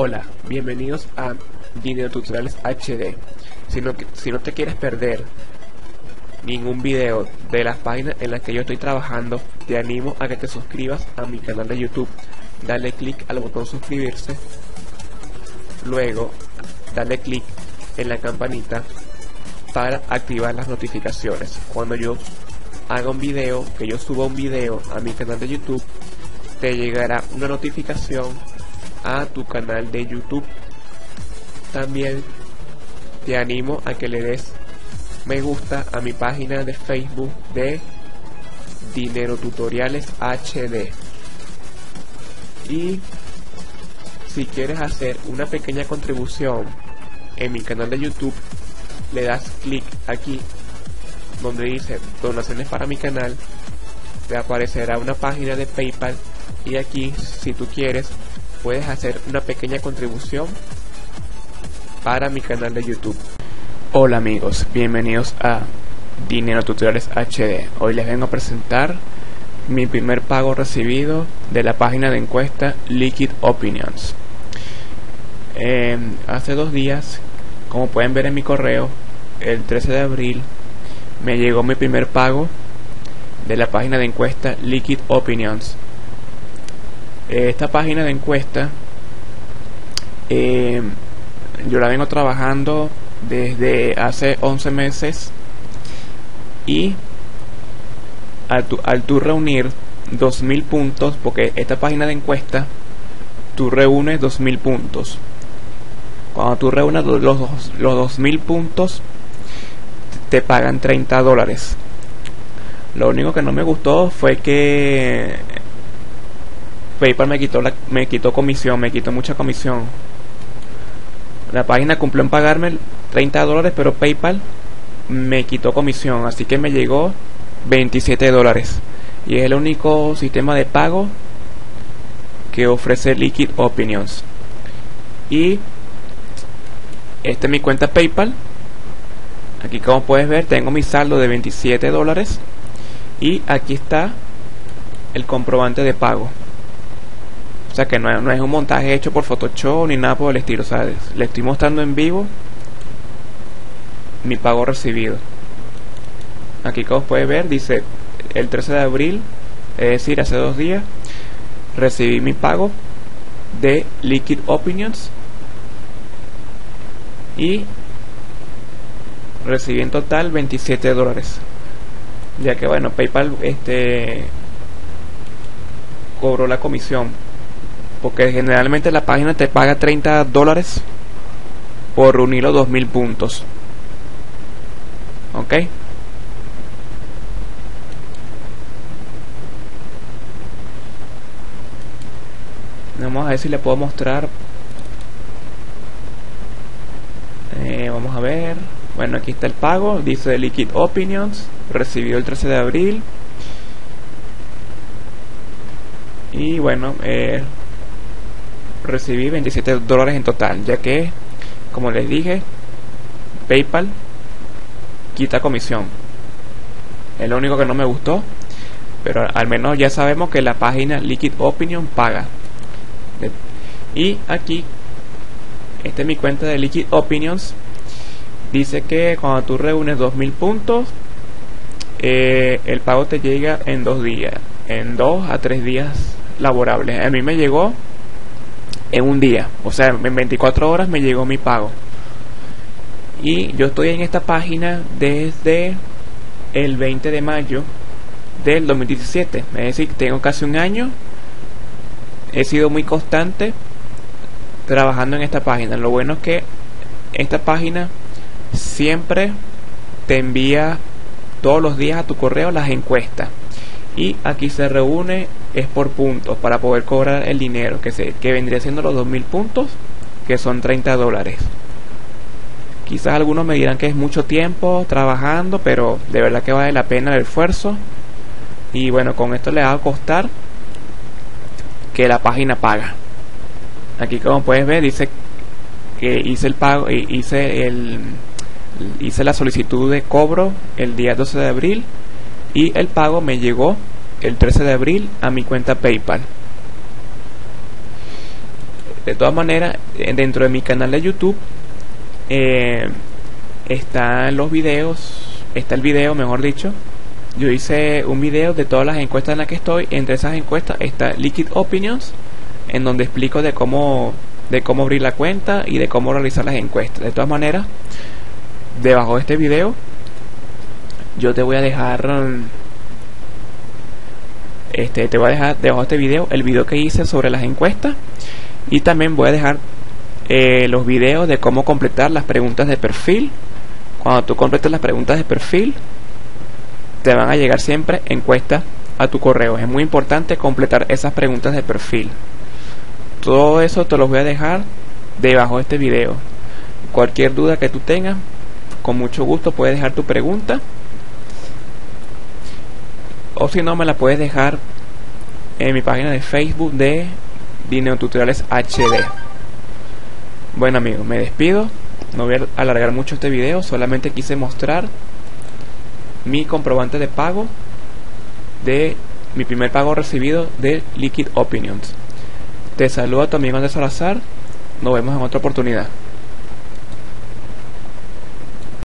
Hola, bienvenidos a Dinero Tutoriales HD. Si no, te quieres perder ningún video de las páginas en las que yo estoy trabajando, te animo a que te suscribas a mi canal de YouTube. Dale click al botón suscribirse. Luego, dale click en la campanita para activar las notificaciones. Cuando yo haga un video, que yo suba un video a mi canal de YouTube, te llegará una notificación a tu canal de YouTube. También te animo a que le des me gusta a mi página de Facebook de Dinero Tutoriales HD. Y si quieres hacer una pequeña contribución en mi canal de YouTube, le das clic aquí donde dice donaciones para mi canal. Te aparecerá una página de PayPal y aquí si tú quieres puedes hacer una pequeña contribución para mi canal de YouTube. Hola amigos, bienvenidos a Dinero Tutoriales HD. Hoy les vengo a presentar mi primer pago recibido de la página de encuesta Liquid Opinions. Em, hace dos días, como pueden ver en mi correo, el 13 de abril me llegó mi primer pago de la página de encuesta Liquid Opinions esta página de encuesta eh, yo la vengo trabajando desde hace 11 meses y al tu, al tu reunir 2000 puntos, porque esta página de encuesta tú reúnes 2000 puntos. Cuando tú reúnes los, los, los 2000 puntos, te pagan 30 dólares. Lo único que no me gustó fue que PayPal me quitó, la, me quitó comisión, me quitó mucha comisión. La página cumplió en pagarme 30 dólares, pero PayPal me quitó comisión, así que me llegó 27 dólares. Y es el único sistema de pago que ofrece Liquid Opinions. Y esta es mi cuenta PayPal. Aquí como puedes ver tengo mi saldo de 27 dólares. Y aquí está el comprobante de pago. O sea que no, es un montaje hecho por Photoshop ni nada por el estilo. O sea, le estoy mostrando en vivo mi pago recibido. Aquí como puede ver, dice el 13 de abril, es decir, hace dos días, recibí mi pago de Liquid Opinions y recibí en total 27 dólares. Ya que bueno, PayPal este cobró la comisión porque generalmente la página te paga 30 dólares por reunir los 2000 puntos. ¿Ok? Vamos a ver si le puedo mostrar. Eh, vamos a ver. Bueno, aquí está el pago. Dice Liquid Opinions. Recibió el 13 de abril. Y bueno, eh, recibí 27 dólares en total, ya que, como les dije, PayPal quita comisión. Es lo único que no me gustó, pero al menos ya sabemos que la página Liquid Opinion paga. Y aquí, esta es mi cuenta de Liquid Opinions. Dice que cuando tú reúnes 2000 puntos, eh, el pago te llega en dos días, en dos a tres días laborables. A mí me llegó en un día. O sea, en 24 horas me llegó mi pago. Y yo estoy en esta página desde el 20 de mayo del 2017. Es decir, tengo casi un año. He sido muy constante trabajando en esta página. Lo bueno es que esta página siempre te envía todos los días a tu correo las encuestas. Y aquí se reúne es por puntos para poder cobrar el dinero que, se, que vendría siendo los 2000 puntos que son 30 dólares. Quizás algunos me dirán que es mucho tiempo trabajando pero de verdad que vale la pena el esfuerzo. Y bueno con esto le va a costar que la página paga. Aquí como puedes ver dice que hice el pago hice el hice la solicitud de cobro el día 12 de abril y el pago me llegó el 13 de abril a mi cuenta PayPal. De todas maneras, eh, dentro de mi canal de YouTube eh, están los videos, está el video, mejor dicho. Yo hice un video de todas las encuestas en las que estoy. Entre esas encuestas está Liquid Opinions, en donde explico de cómo de cómo abrir la cuenta y de cómo realizar las encuestas. De todas maneras, debajo de este video yo te voy a dejar este te voy a dejar debajo de este video el video que hice sobre las encuestas y también voy a dejar eh, los videos de cómo completar las preguntas de perfil. Cuando tú completes las preguntas de perfil te van a llegar siempre encuestas a tu correo. Es muy importante completar esas preguntas de perfil. Todo eso te los voy a dejar debajo de este video. Cualquier duda que tú tengas con mucho gusto puedes dejar tu pregunta o si no me la puedes dejar en mi página de Facebook de Tutoriales HD. Bueno amigos, me despido. No voy a alargar mucho este video, solamente quise mostrar mi comprobante de pago de mi primer pago recibido de Liquid Opinions. Te saludo a tu amigo Andrés Salazar. Nos vemos en otra oportunidad.